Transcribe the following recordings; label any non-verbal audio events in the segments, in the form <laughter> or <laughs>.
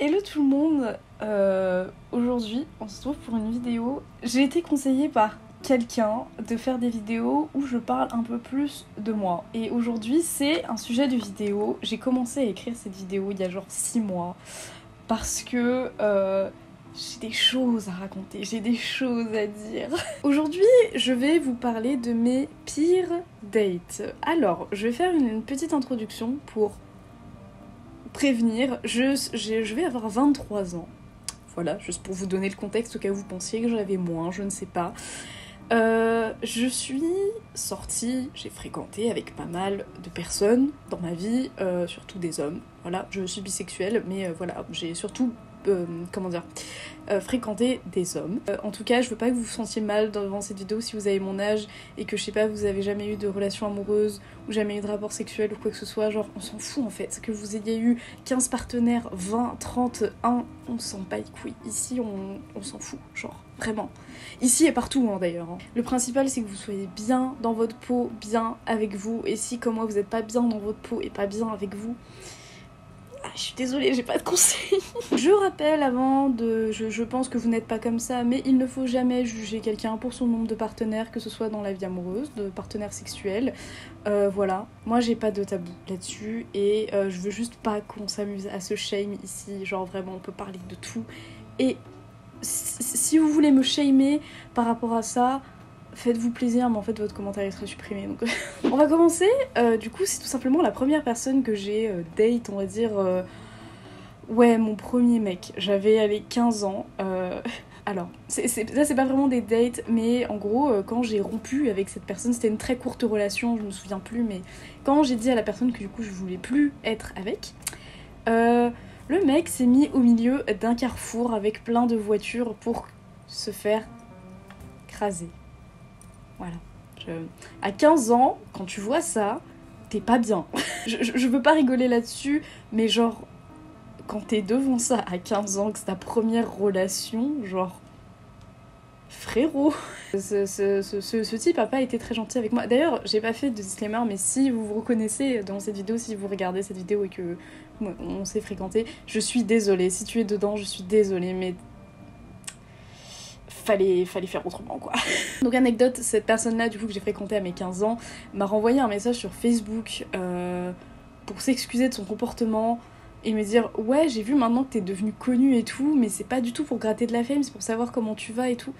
Hello tout le monde euh, Aujourd'hui, on se trouve pour une vidéo. J'ai été conseillée par quelqu'un de faire des vidéos où je parle un peu plus de moi. Et aujourd'hui, c'est un sujet de vidéo. J'ai commencé à écrire cette vidéo il y a genre 6 mois parce que euh, j'ai des choses à raconter, j'ai des choses à dire. <laughs> Aujourd'hui, je vais vous parler de mes pires dates. Alors, je vais faire une petite introduction pour prévenir, je, vais avoir 23 ans. Voilà, juste pour vous donner le contexte au cas où vous pensiez que j'avais moins, je ne sais pas. Euh, je suis sortie, j'ai fréquenté avec pas mal de personnes dans ma vie, euh, surtout des hommes. Voilà, je suis bisexuelle, mais euh, voilà, j'ai surtout euh, comment dire, euh, fréquenter des hommes. Euh, en tout cas, je veux pas que vous vous sentiez mal devant cette vidéo si vous avez mon âge et que je sais pas, vous avez jamais eu de relation amoureuse ou jamais eu de rapport sexuel ou quoi que ce soit. Genre, on s'en fout en fait. Que vous ayez eu 15 partenaires, 20, 30, 1, on s'en bat les couilles. Ici, on, on s'en fout. Genre, vraiment. Ici et partout hein, d'ailleurs. Hein. Le principal, c'est que vous soyez bien dans votre peau, bien avec vous. Et si, comme moi, vous êtes pas bien dans votre peau et pas bien avec vous, ah, je suis désolée, j'ai pas de conseils. <laughs> je rappelle avant de. Je, pense que vous n'êtes pas comme ça, mais il ne faut jamais juger quelqu'un pour son nombre de partenaires, que ce soit dans la vie amoureuse, de partenaires sexuels. Euh, voilà, moi j'ai pas de tabou là-dessus et euh, je veux juste pas qu'on s'amuse à se shame ici. Genre vraiment, on peut parler de tout. Et si vous voulez me shamer par rapport à ça, faites-vous plaisir, mais en fait votre commentaire sera supprimé. Donc <laughs> on va commencer. Euh, du coup, c'est tout simplement la première personne que j'ai euh, date, on va dire. Euh, ouais, mon premier mec. J'avais allé 15 ans. <laughs> Alors, c'est, ça c'est pas vraiment des dates, mais en gros, quand j'ai rompu avec cette personne, c'était une très courte relation, je me souviens plus, mais quand j'ai dit à la personne que du coup je voulais plus être avec, le mec s'est mis au milieu d'un carrefour avec plein de voitures pour se faire craser. Voilà. À 15 ans, quand tu vois ça, t'es pas bien. je, veux pas rigoler là-dessus, mais genre, quand t'es devant ça à 15 ans, que c'est ta première relation, genre, frérot. Ce, ce, type a pas été très gentil avec moi. D'ailleurs, j'ai pas fait de disclaimer, mais si vous vous reconnaissez dans cette vidéo, si vous regardez cette vidéo et que on s'est fréquenté, je suis désolée. Si tu es dedans, je suis désolée, mais fallait, fallait faire autrement quoi. <laughs> Donc anecdote, cette personne-là du coup que j'ai fréquenté à mes 15 ans m'a renvoyé un message sur Facebook euh, pour s'excuser de son comportement et me dire ouais j'ai vu maintenant que t'es devenu connu et tout mais c'est pas du tout pour gratter de la fame, c'est pour savoir comment tu vas et tout.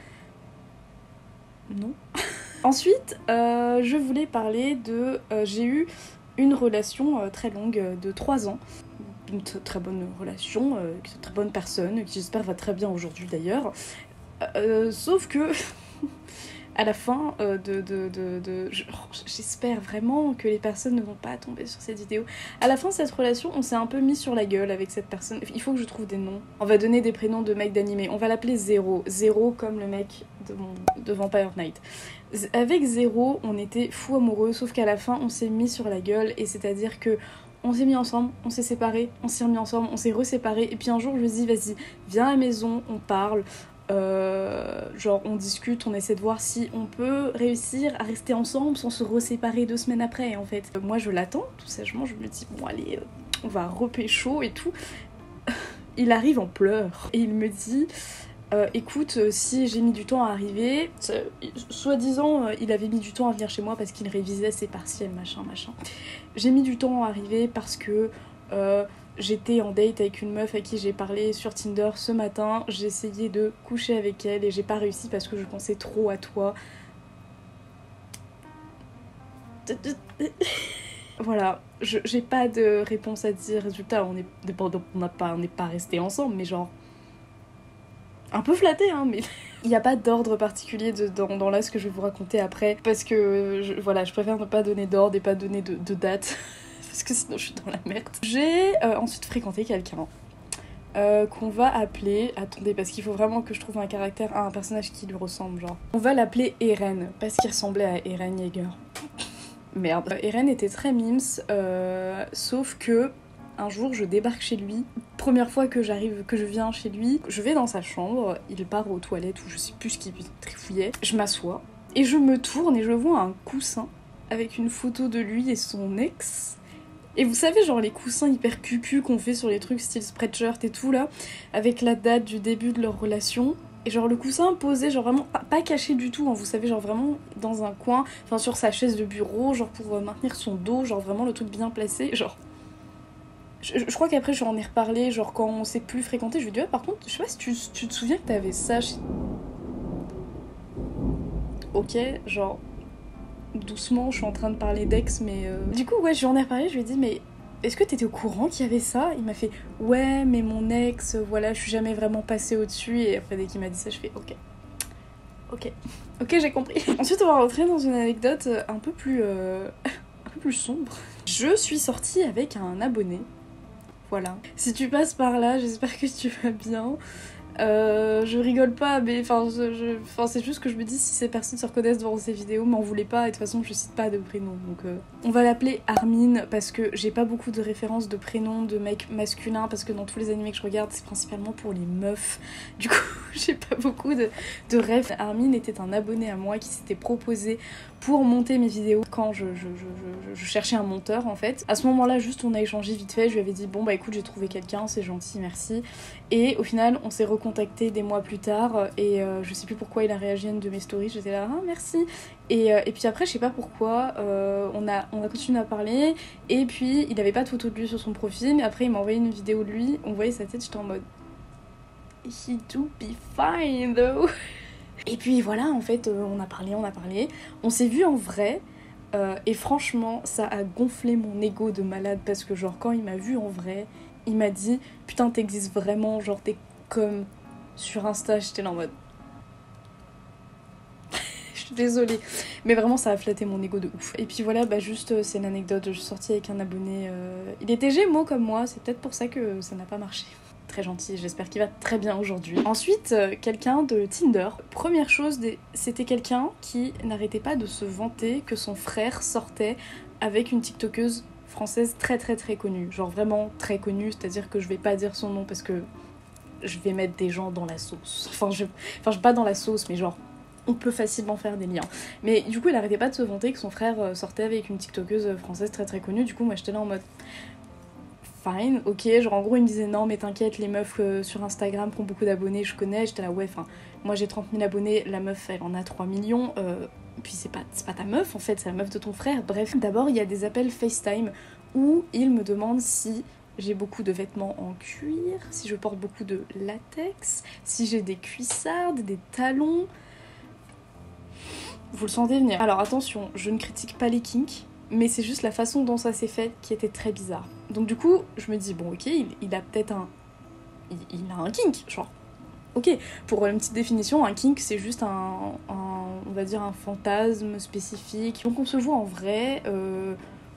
Non. <laughs> Ensuite, euh, je voulais parler de... Euh, j'ai eu une relation très longue de 3 ans une très bonne relation, une très bonne personne, qui j'espère va très bien aujourd'hui d'ailleurs. Euh, sauf que <laughs> à la fin euh, de, de, j'espère vraiment que les personnes ne vont pas tomber sur cette vidéo. À la fin de cette relation, on s'est un peu mis sur la gueule avec cette personne. Il faut que je trouve des noms. On va donner des prénoms de mecs d'animé. On va l'appeler Zéro. Zéro comme le mec de, Vampire Knight. Avec Zéro, on était fou amoureux, sauf qu'à la fin, on s'est mis sur la gueule. Et c'est-à-dire que on s'est mis ensemble, on s'est séparés, on s'est remis ensemble, on s'est reséparés. Et puis un jour, je me dis, vas-y, viens à la maison, on parle, euh, genre on discute, on essaie de voir si on peut réussir à rester ensemble sans se reséparer deux semaines après en fait. Moi je l'attends, tout sagement, je me dis bon allez, euh, on va repécho et tout. <laughs> Il arrive en pleurs et il me dit euh, écoute, si j'ai mis du temps à arriver, soi-disant il avait mis du temps à venir chez moi parce qu'il révisait ses partiels, machin, machin. J'ai mis du temps à arriver parce que J'étais en date avec une meuf à qui j'ai parlé sur Tinder ce matin. J'ai essayé de coucher avec elle et j'ai pas réussi parce que je pensais trop à toi. <laughs> voilà, j'ai pas de réponse à dire. Résultat, on n'est on pas, on pas resté ensemble, mais genre un peu flatté, hein, mais <laughs> il n'y a pas d'ordre particulier de, dans, dans, là ce que je vais vous raconter après, parce que je, voilà, je préfère ne pas donner d'ordre et pas donner de, de date. <laughs> parce que sinon je suis dans la merde. J'ai euh, ensuite fréquenté quelqu'un euh, qu'on va appeler. Attendez, parce qu'il faut vraiment que je trouve un caractère, un personnage qui lui ressemble, genre. On va l'appeler Eren, parce qu'il ressemblait à Eren Yeager. <laughs> Merde. Euh, Eren était très mims, sauf que un jour je débarque chez lui. Première fois que j'arrive, que je viens chez lui, je vais dans sa chambre, il part aux toilettes ou je sais plus ce qu'il trifouillait. Je m'assois et je me tourne et je vois un coussin avec une photo de lui et son ex Et vous savez, genre les coussins hyper cucu qu'on fait sur les trucs style spreadshirt et tout là, avec la date du début de leur relation. Et genre le coussin posé, genre vraiment pas, caché du tout, hein, vous savez, genre vraiment dans un coin, enfin sur sa chaise de bureau, genre pour euh, maintenir son dos, genre vraiment le truc bien placé, genre. Je, crois qu'après j'en ai reparlé, genre quand on s'est plus fréquenté, je lui ai dit, ouais, par contre, je sais pas si tu, tu te souviens que t'avais ça. Ok, genre doucement, je suis en train de parler d'ex, mais. Euh, du coup, ouais, je lui en ai reparlé, je lui ai dit, mais est-ce que t'étais au courant qu'il y avait ça? Il m'a fait, ouais, mais mon ex, voilà, je suis jamais vraiment passée au-dessus. Et après, dès qu'il m'a dit ça, je fais, ok. Ok. <laughs> Ok, j'ai compris. <laughs> Ensuite, on va rentrer dans une anecdote un peu plus. Euh, <laughs> un peu plus sombre. Je suis sortie avec un abonné. Voilà. Si tu passes par là, j'espère que tu vas bien. Euh, je rigole pas, mais enfin, c'est juste que je me dis si ces personnes se reconnaissent devant ces vidéos, m'en voulez pas, et de toute façon, je cite pas de prénom. Donc, euh. on va l'appeler Armin parce que j'ai pas beaucoup de références de prénoms de mecs masculins parce que dans tous les animés que je regarde, c'est principalement pour les meufs. Du coup, <laughs> j'ai pas beaucoup de, rêves. Armin était un abonné à moi qui s'était proposé pour monter mes vidéos quand je, cherchais un monteur en fait. À ce moment-là, juste on a échangé vite fait, je lui avais dit bon bah écoute j'ai trouvé quelqu'un, c'est gentil, merci. Et au final on s'est recontacté des mois plus tard et euh, je sais plus pourquoi il a réagi à une de mes stories, j'étais là ah merci. Et, euh, puis après je sais pas pourquoi, euh, on, a, on a continué à parler et puis il avait pas photo de lui sur son profil, après il m'a envoyé une vidéo de lui, on voyait sa tête, j'étais en mode he do be fine though <laughs> Et puis voilà, en fait, euh, on a parlé, on a parlé. On s'est vu en vrai. Euh, et franchement, ça a gonflé mon ego de malade parce que, genre, quand il m'a vu en vrai, il m'a dit Putain, t'existes vraiment, genre, t'es comme sur Insta. J'étais là en mode. <laughs> Je suis désolée. Mais vraiment, ça a flatté mon ego de ouf. Et puis voilà, bah, juste, euh, c'est une anecdote. Je suis sortie avec un abonné. Il était gémeaux comme moi, c'est peut-être pour ça que ça n'a pas marché gentil, j'espère qu'il va très bien aujourd'hui. Ensuite, euh, quelqu'un de Tinder. Première chose, c'était quelqu'un qui n'arrêtait pas de se vanter que son frère sortait avec une TikTokeuse française très très très connue. Genre vraiment très connue, c'est-à-dire que je vais pas dire son nom parce que je vais mettre des gens dans la sauce. <laughs> Enfin, je, enfin, pas dans la sauce, mais genre on peut facilement faire des liens. Mais du coup, il arrêtait pas de se vanter que son frère euh, sortait avec une TikTokeuse française très très connue. Du coup, moi j'étais là en mode fine, ok. Genre en gros, il me disait non, mais t'inquiète, les meufs euh, sur Instagram qui ont beaucoup d'abonnés, je connais. J'étais là, ouais, enfin, moi j'ai 30 000 abonnés, la meuf elle en a 3 millions. Euh, puis c'est pas, pas ta meuf en fait, c'est la meuf de ton frère. Bref, d'abord il y a des appels FaceTime où il me demande si j'ai beaucoup de vêtements en cuir, si je porte beaucoup de latex, si j'ai des cuissardes, des talons. Vous le sentez venir. Alors attention, je ne critique pas les kinks, mais c'est juste la façon dont ça s'est fait qui était très bizarre. Donc du coup, je me dis, bon ok, il, a peut-être un... Il, a un kink, genre. Ok, pour une petite définition, un kink c'est juste un, on va dire un fantasme spécifique. Donc on se voit en vrai, euh,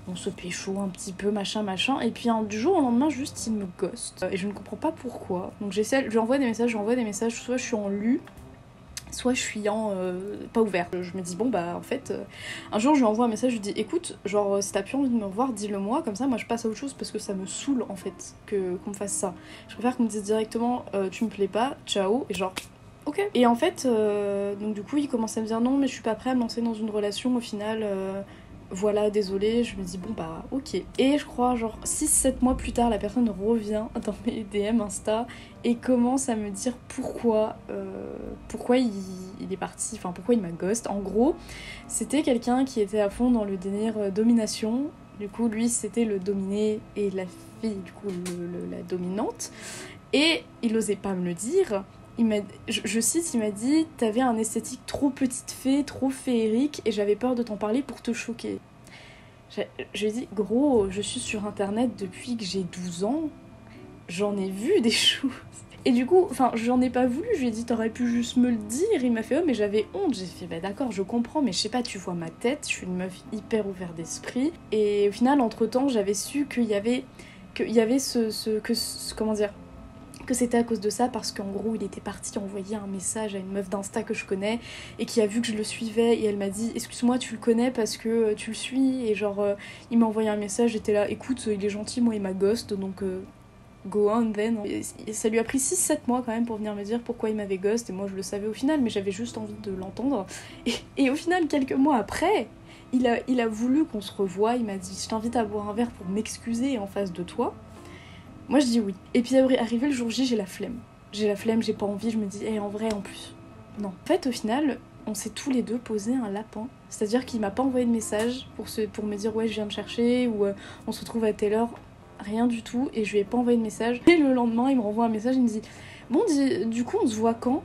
on se pécho un petit peu, machin, machin, et puis du jour au lendemain, juste il me ghost. Et je ne comprends pas pourquoi. Donc j'essaie, je lui envoie des messages, je lui envoie des messages, soit je suis en lu, soit je suis en euh, pas ouvert. Je me dis bon bah en fait euh, un jour je lui envoie un message, je lui dis écoute genre euh, si t'as plus envie de me voir dis-le moi comme ça moi je passe à autre chose parce que ça me saoule en fait que qu'on me fasse ça. Je préfère qu'on me dise directement tu me plais pas, ciao et genre ok. Et en fait donc du coup il commence à me dire non mais je suis pas prêt à me lancer dans une relation au final voilà, désolé, je me dis bon bah ok. Et je crois genre 6-7 mois plus tard, la personne revient <laughs> dans mes DM Insta et commence à me dire pourquoi, euh, pourquoi il, est parti, enfin pourquoi il m'a ghost. En gros, c'était quelqu'un qui était à fond dans le délire euh, domination. Du coup, lui c'était le dominé et la fille, du coup, la dominante. Et il osait pas me le dire je, cite, il m'a dit T'avais un esthétique trop petite fée, trop féerique, et j'avais peur de t'en parler pour te choquer. Je, lui ai dit Gros, je suis sur internet depuis que j'ai 12 ans, j'en ai vu des <laughs> choses. Et du coup, enfin, j'en ai pas voulu, je lui ai dit T'aurais pu juste me le dire. Il m'a fait Oh, mais j'avais honte. J'ai fait Bah d'accord, je comprends, mais je sais pas, tu vois ma tête, je suis une meuf hyper ouverte d'esprit. Et au final, entre temps, j'avais su qu'il y avait. Qu'il y avait ce, ce, que, comment dire, que c'était à cause de ça parce qu'en gros il était parti envoyer un message à une meuf d'Insta que je connais et qui a vu que je le suivais et elle m'a dit excuse-moi tu le connais parce que euh, tu le suis? Et genre euh, il m'a envoyé un message j'étais là écoute il est gentil moi il m'a ghost donc euh, go on then ça lui a pris 6-7 mois quand même pour venir me dire pourquoi il m'avait ghost et moi je le savais au final mais j'avais juste envie de l'entendre. Et, et au final quelques mois après il a, il a voulu qu'on se revoie, il m'a dit je t'invite à boire un verre pour m'excuser en face de toi. Moi je dis oui. Et puis arrivé le jour J, j'ai la flemme. J'ai la flemme, j'ai pas envie, je me dis, eh en vrai en plus. Non. En fait au final, on s'est tous les deux posé un lapin. C'est-à-dire qu'il m'a pas envoyé de message pour, me dire ouais je viens de chercher ou euh, on se retrouve à telle heure. Rien du tout. Et je lui ai pas envoyé de message. Et le lendemain il me renvoie un message, il me dit Bon du coup on se voit quand?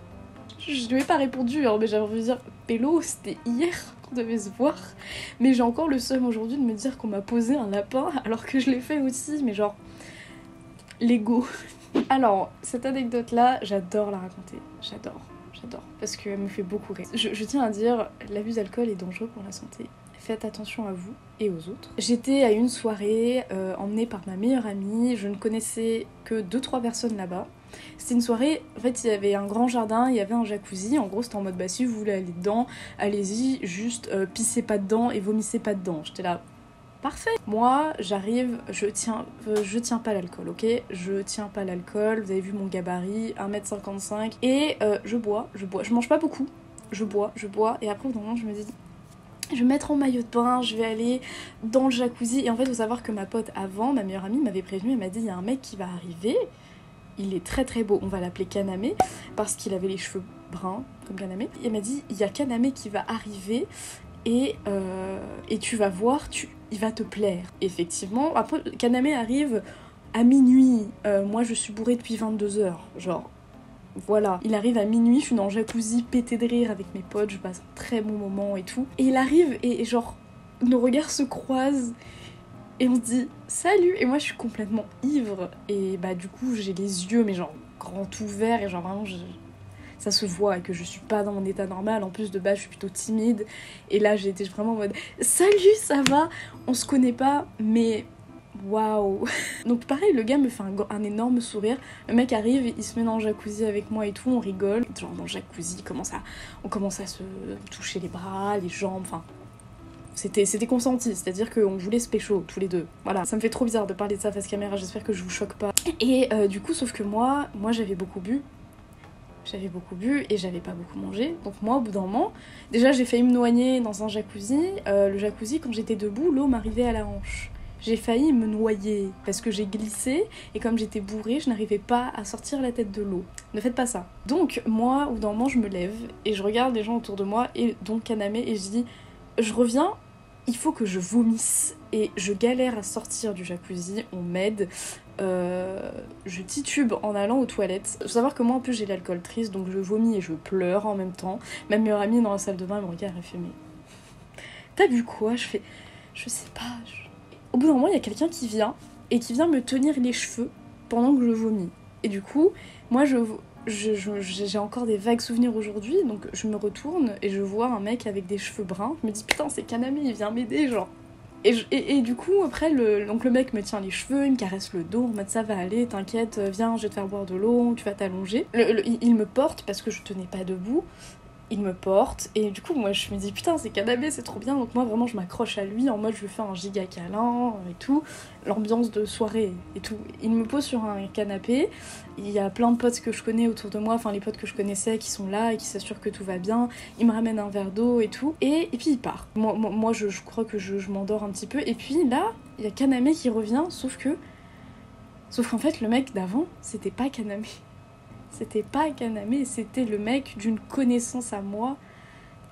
Je lui ai pas répondu, hein, mais j'avais envie de dire Pélo, c'était hier qu'on devait se voir. Mais j'ai encore le seum aujourd'hui de me dire qu'on m'a posé un lapin alors que je l'ai fait aussi. Mais genre, l'ego. Alors, cette anecdote là, j'adore la raconter. J'adore j'adore, parce qu'elle me fait beaucoup rire. Je, tiens à dire, l'abus d'alcool est dangereux pour la santé. Faites attention à vous et aux autres. J'étais à une soirée euh, emmenée par ma meilleure amie, je ne connaissais que 2-3 personnes là-bas. C'était une soirée, en fait il y avait un grand jardin, il y avait un jacuzzi, en gros c'était en mode bah si vous voulez aller dedans, allez-y, juste euh, pissez pas dedans et vomissez pas dedans. J'étais là, Moi, j'arrive, je tiens, euh, je tiens pas l'alcool, ok? Je tiens pas l'alcool. Vous avez vu mon gabarit, 1m55. Et euh, je bois, je bois. Je mange pas beaucoup. Je bois, je bois. Et après, au moment, je me dis, je vais mettre en maillot de bain, je vais aller dans le jacuzzi. Et en fait, faut savoir que ma pote avant, ma meilleure amie, m'avait prévenu, elle m'a dit, il y a un mec qui va arriver. Il est très très beau, on va l'appeler Kaname, parce qu'il avait les cheveux bruns, comme Kaname. Et elle m'a dit, il y a Kaname qui va arriver, et, euh, et tu vas voir, tu, il va te plaire. Effectivement, après, Kaname arrive à minuit. Euh, moi, je suis bourrée depuis 22h. Genre, voilà. Il arrive à minuit, je suis dans jacuzzi, pété de rire avec mes potes, je passe un très bon moment et tout. Et il arrive et, genre, nos regards se croisent et on se dit salut. Et moi, je suis complètement ivre. Et bah, du coup, j'ai les yeux, mais genre, grands ouverts et genre, vraiment, je ça se voit que je suis pas dans mon état normal. En plus de base, je suis plutôt timide. Et là, j'étais vraiment en mode Salut, ça va? On se connaît pas, mais waouh <laughs> Donc pareil, le gars me fait un, énorme sourire. Le mec arrive, il se met dans le jacuzzi avec moi et tout, on rigole. Genre dans le jacuzzi, commence à, on commence à se toucher les bras, les jambes, enfin... C'était, c'était consenti, c'est-à-dire qu'on voulait se pécho tous les deux. Voilà, ça me fait trop bizarre de parler de ça face caméra, j'espère que je vous choque pas. Et euh, du coup, sauf que moi, moi j'avais beaucoup bu, j'avais beaucoup bu et j'avais pas beaucoup mangé. Donc moi, au bout d'un moment, déjà j'ai failli me noyer dans un jacuzzi. Euh, le jacuzzi, quand j'étais debout, l'eau m'arrivait à la hanche. J'ai failli me noyer parce que j'ai glissé et comme j'étais bourrée, je n'arrivais pas à sortir la tête de l'eau. Ne faites pas ça. Donc moi, au bout d'un moment, je me lève et je regarde les gens autour de moi et donc Kaname et je dis, je reviens, il faut que je vomisse et je galère à sortir du jacuzzi, on m'aide. Euh, je titube en allant aux toilettes. Faut savoir que moi en plus j'ai l'alcool triste donc je vomis et je pleure en même temps. Ma meilleure amie dans la salle de bain elle me regarde et fait mais t'as bu quoi? Je fais je sais pas. Au bout d'un moment il y a quelqu'un qui vient et qui vient me tenir les cheveux pendant que je vomis. Et du coup moi je j'ai encore des vagues souvenirs aujourd'hui, donc je me retourne et je vois un mec avec des cheveux bruns. Je me dis putain, c'est Kanami, il vient m'aider, genre. Et, du coup, après, le, donc le mec me tient les cheveux, il me caresse le dos, en mode ça va aller, t'inquiète, viens, je vais te faire boire de l'eau, tu vas t'allonger. il me porte parce que je tenais pas debout il me porte. Et du coup moi je me dis putain c'est canapé c'est trop bien. Donc moi vraiment je m'accroche à lui en mode je lui fais un giga câlin et tout. L'ambiance de soirée et tout. Il me pose sur un canapé. Il y a plein de potes que je connais autour de moi enfin les potes que je connaissais qui sont là et qui s'assurent que tout va bien. Il me ramène un verre d'eau et tout. Et, et puis il part. Moi, moi, je, crois que je, je m'endors un petit peu. Et puis là il y a Kaname qui revient sauf que sauf qu'en fait le mec d'avant c'était pas Kaname c'était pas Kaname, c'était le mec d'une connaissance à moi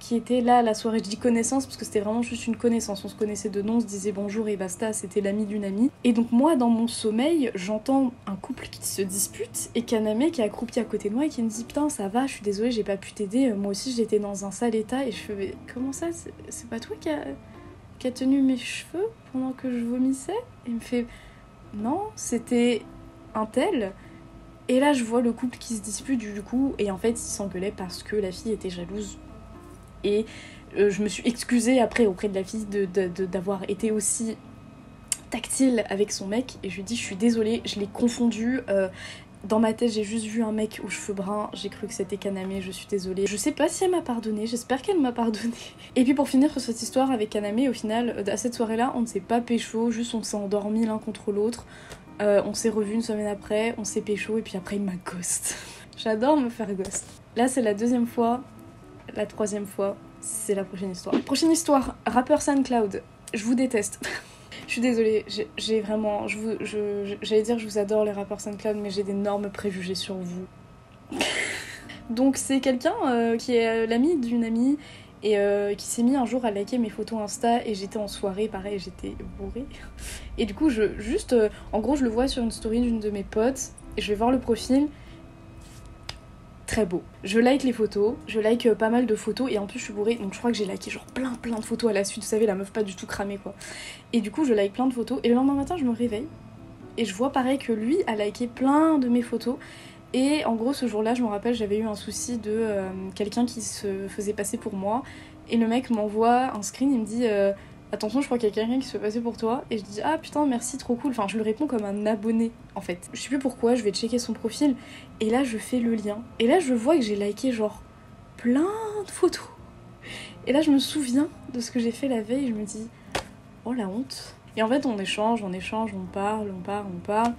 qui était là la soirée. Je dis connaissance parce que c'était vraiment juste une connaissance. On se connaissait de nom, on se disait bonjour et basta, c'était l'ami d'une amie. Et donc moi, dans mon sommeil, j'entends un couple qui se dispute et Kaname qui est accroupi à côté de moi et qui me dit putain ça va, je suis désolée, j'ai pas pu t'aider. Moi aussi j'étais dans un sale état et je fais comment ça, c'est pas toi qui a, qui a tenu mes cheveux pendant que je vomissais? Il me fait non, c'était un tel. Et là, je vois le couple qui se dispute du coup, et en fait, ils s'engueulaient parce que la fille était jalouse. Et euh, je me suis excusée après auprès de la fille d'avoir de, été aussi tactile avec son mec, et je lui dis, je suis désolée, je l'ai confondu. Euh, dans ma tête, j'ai juste vu un mec aux cheveux bruns, j'ai cru que c'était Kaname, je suis désolée. Je sais pas si elle m'a pardonné, j'espère qu'elle m'a pardonné. Et puis pour finir sur cette histoire avec Kaname, au final, euh, à cette soirée-là, on ne s'est pas pécho, juste on s'est endormi l'un contre l'autre. Euh, on s'est revu une semaine après, on s'est pécho et puis après il m'a ghost. <laughs> J'adore me faire ghost. Là c'est la deuxième fois, la troisième fois, c'est la prochaine histoire. Prochaine histoire, rappeur SoundCloud. Je vous déteste. <laughs> je suis désolée, j'ai vraiment. J'allais je, je, dire je vous adore les rappeurs SoundCloud, mais j'ai d'énormes préjugés sur vous. <laughs> Donc c'est quelqu'un euh, qui est l'ami d'une amie et euh, qui s'est mis un jour à liker mes photos Insta et j'étais en soirée, pareil, j'étais bourrée. <laughs> Et du coup, je juste, euh, en gros, je le vois sur une story d'une de mes potes et je vais voir le profil. Très beau. Je like les photos, je like pas mal de photos et en plus je suis bourrée donc je crois que j'ai liké genre plein plein de photos à la suite. Vous savez, la meuf pas du tout cramée quoi. Et du coup, je like plein de photos et le lendemain matin, je me réveille et je vois pareil que lui a liké plein de mes photos et en gros, ce jour-là, je me rappelle, j'avais eu un souci de euh, quelqu'un qui se faisait passer pour moi. Et le mec m'envoie un screen, il me dit euh, Attention, je crois qu'il y a quelqu'un qui se fait passer pour toi. Et je dis Ah putain, merci, trop cool. Enfin, je lui réponds comme un abonné en fait. Je sais plus pourquoi, je vais checker son profil. Et là, je fais le lien. Et là, je vois que j'ai liké genre plein de photos. Et là, je me souviens de ce que j'ai fait la veille. Je me dis Oh la honte. Et en fait, on échange, on échange, on parle, on parle, on parle.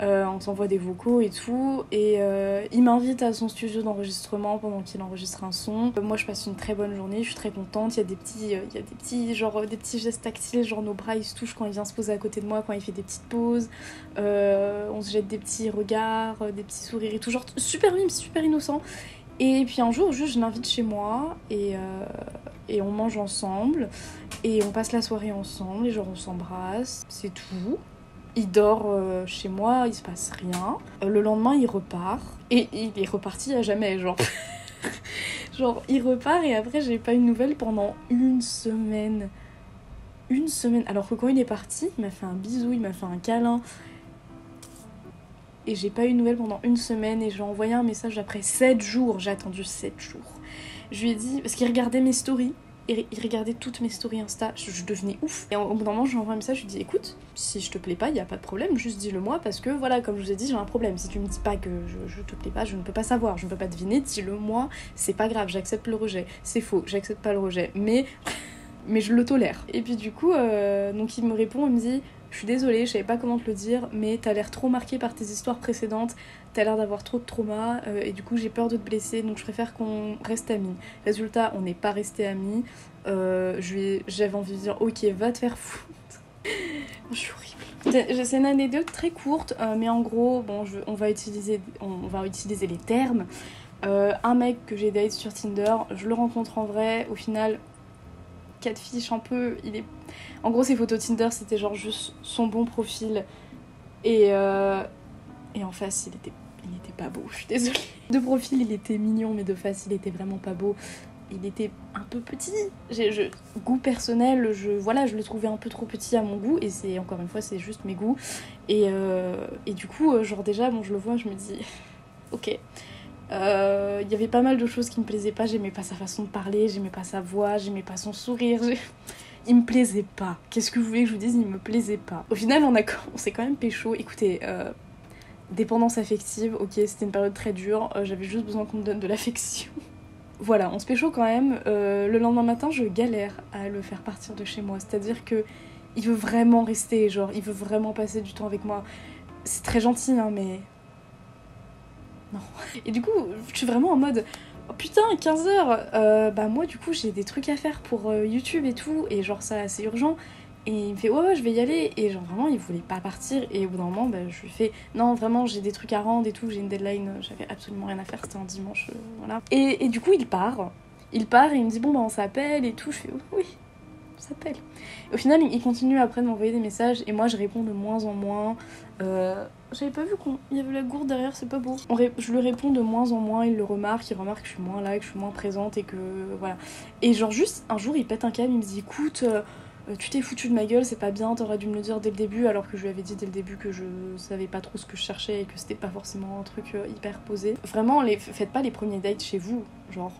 Euh, on s'envoie des vocaux et tout. Et euh, il m'invite à son studio d'enregistrement pendant qu'il enregistre un son. moi, je passe une très bonne journée, je suis très contente. Il y a des petits, euh, il y a des petits, genre, des petits gestes tactiles, genre nos bras ils se touchent quand il vient se poser à côté de moi, quand il fait des petites pauses. on se jette des petits regards, des petits sourires et tout. Super mime, super innocent. Et puis un jour, juste, je l'invite chez moi et, et on mange ensemble. Et on passe la soirée ensemble, et genre on s'embrasse, c'est tout il dort euh, chez moi, il se passe rien. Euh, le lendemain, il repart. Et il est reparti à jamais, genre. <laughs> genre, il repart et après, j'ai pas eu de nouvelles pendant une semaine. Une semaine. Alors que quand il est parti, il m'a fait un bisou, il m'a fait un câlin. Et j'ai pas eu de nouvelles pendant une semaine et j'ai envoyé un message après 7 jours. J'ai attendu 7 jours. Je lui ai dit, parce qu'il regardait mes stories il regardait toutes mes stories Insta, je, devenais ouf. Et au bout d'un moment, je lui envoie un message, je lui dis écoute, si je te plais pas, il y a pas de problème, juste dis-le moi parce que voilà, comme je vous ai dit, j'ai un problème. Si tu me dis pas que je, te plais pas, je ne peux pas savoir, je ne peux pas deviner, dis-le moi, c'est pas grave, j'accepte le rejet. C'est faux, j'accepte pas le rejet, mais <laughs> mais je le tolère. Et puis du coup, euh, donc il me répond, il me dit je suis désolée, je savais pas comment te le dire, mais t'as l'air trop marqué par tes histoires précédentes, t'as l'air d'avoir trop de trauma, euh, et du coup j'ai peur de te blesser, donc je préfère qu'on reste amis. Résultat, on n'est pas resté amis. Euh, j'avais envie de dire ok, va te faire foutre. <laughs> je suis horrible. C'est une anecdote très courte, euh, mais en gros, bon, on, va utiliser, on va utiliser les termes. un mec que j'ai date sur Tinder, je le rencontre en vrai, au final, quatre fiches un peu, il est en gros, ses photos Tinder, c'était genre juste son bon profil. Et, et en face, il était, il était pas beau, je suis désolée. De profil, il était mignon, mais de face, il était vraiment pas beau. Il était un peu petit. Je, goût personnel, je, voilà, je le trouvais un peu trop petit à mon goût. Et c'est, encore une fois, c'est juste mes goûts. Et, euh, et du coup, euh, genre déjà, bon, je le vois, je me dis, <laughs> ok. Il y avait pas mal de choses qui me plaisaient pas. J'aimais pas sa façon de parler, j'aimais pas sa voix, j'aimais pas son sourire <laughs> il me plaisait pas. Qu'est-ce que vous voulez que je vous dise? Il me plaisait pas. Au final, on, a, <laughs> on s'est quand même pécho. Écoutez, euh, dépendance affective, ok, c'était une période très dure. Euh, j'avais juste besoin qu'on me donne de l'affection. <laughs> voilà, on se pécho quand même. Euh, le lendemain matin, je galère à le faire partir de chez moi. C'est-à-dire que il veut vraiment rester, genre, il veut vraiment passer du temps avec moi. C'est très gentil, hein, mais. Non. <laughs> Et du coup, je suis vraiment en mode Oh, putain, 15 heures euh, Bah moi du coup j'ai des trucs à faire pour YouTube et tout, et genre ça c'est urgent. Et il me fait ouais, ouais je vais y aller. Et genre vraiment il voulait pas partir. Et au bout d'un moment bah, je lui fais non vraiment j'ai des trucs à rendre et tout j'ai une deadline j'avais absolument rien à faire c'était un dimanche euh, voilà. Et, et, du coup il part. Il part et il me dit bon bah on s'appelle et tout. Je fais oui on s'appelle. Au final il continue après de m'envoyer des messages et moi je réponds de moins en moins. Euh, j'avais pas vu qu'il y avait la gourde derrière, c'est pas beau. Je lui réponds de moins en moins, il le remarque, il remarque que je suis moins là, que je suis moins présente et que voilà. Et genre juste un jour il pète un câble, il me dit écoute, euh, tu t'es foutu de ma gueule, c'est pas bien, t'aurais dû me le dire dès le début alors que je lui avais dit dès le début que je savais pas trop ce que je cherchais et que c'était pas forcément un truc euh, hyper posé. Vraiment, les... faites pas les premiers dates chez vous, genre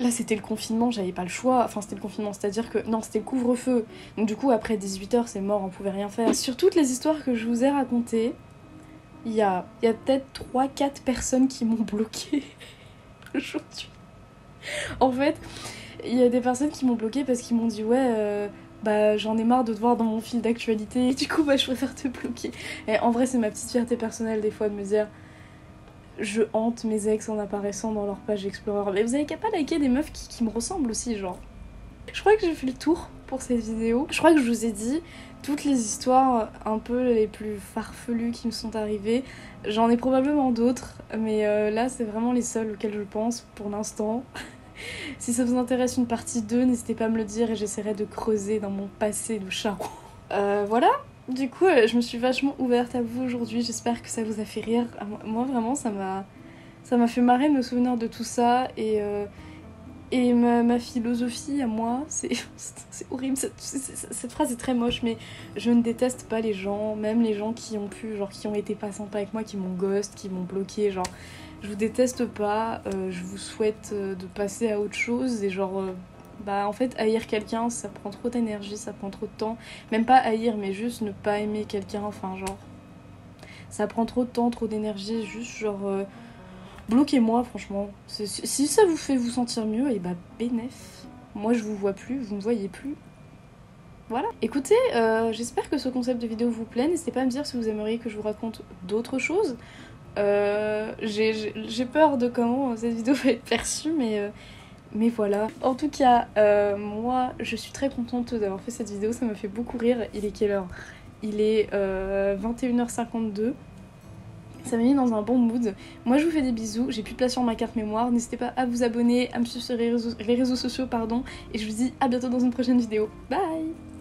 Là, c'était le confinement, j'avais pas le choix. Enfin, c'était le confinement, c'est-à-dire que non, c'était le couvre-feu. Donc, du coup, après 18h, c'est mort, on pouvait rien faire. Sur toutes les histoires que je vous ai racontées, il y a, y a peut-être 3-4 personnes qui m'ont bloqué <laughs> aujourd'hui. En fait, il y a des personnes qui m'ont bloqué parce qu'ils m'ont dit Ouais, euh, bah j'en ai marre de te voir dans mon fil d'actualité. Et du coup, bah je préfère te bloquer. Et en vrai, c'est ma petite fierté personnelle des fois de me dire je hante mes ex en apparaissant dans leur page Explorer. Mais vous avez qu'à pas liker des meufs qui, me ressemblent aussi, genre. Je crois que j'ai fait le tour pour cette vidéo. Je crois que je vous ai dit toutes les histoires un peu les plus farfelues qui me sont arrivées. J'en ai probablement d'autres, mais euh, là c'est vraiment les seules auxquelles je pense pour l'instant. <laughs> <laughs> si ça vous intéresse une partie 2, n'hésitez pas à me le dire et j'essaierai de creuser dans mon passé de charron. Euh, voilà, du coup, euh, je me suis vachement ouverte à vous aujourd'hui. J'espère que ça vous a fait rire. Ah, moi, vraiment, ça m'a, ça m'a fait marrer de me souvenir de tout ça et euh, et ma, philosophie à moi, <laughs> c'est horrible. Cette, cette, phrase est très moche, mais je ne déteste pas les gens, même les gens qui ont pu, genre qui ont été pas sympas avec moi, qui m'ont ghost, qui m'ont bloqué, genre je vous déteste pas. Euh, je vous souhaite de passer à autre chose et genre bah en fait haïr quelqu'un ça prend trop d'énergie, ça prend trop de temps. Même pas haïr mais juste ne pas aimer quelqu'un, enfin genre ça prend trop de temps, trop d'énergie, juste genre euh, bloquez-moi franchement. Si ça vous fait vous sentir mieux, et bah bénef. Moi je vous vois plus, vous me voyez plus. Voilà. Écoutez, euh, j'espère que ce concept de vidéo vous plaît. N'hésitez pas à me dire si vous aimeriez que je vous raconte d'autres choses. Euh, J'ai peur de comment cette vidéo va être perçue, mais mais voilà. En tout cas, euh, moi, je suis très contente d'avoir fait cette vidéo. Ça me fait beaucoup rire. Il est quelle heure? Il est 21h52. Euh, ça m'a mis dans un bon mood. Moi, je vous fais des bisous. J'ai plus de place sur ma carte mémoire. N'hésitez pas à vous abonner, à me suivre sur les réseaux, les réseaux sociaux, pardon. Et je vous dis à bientôt dans une prochaine vidéo. Bye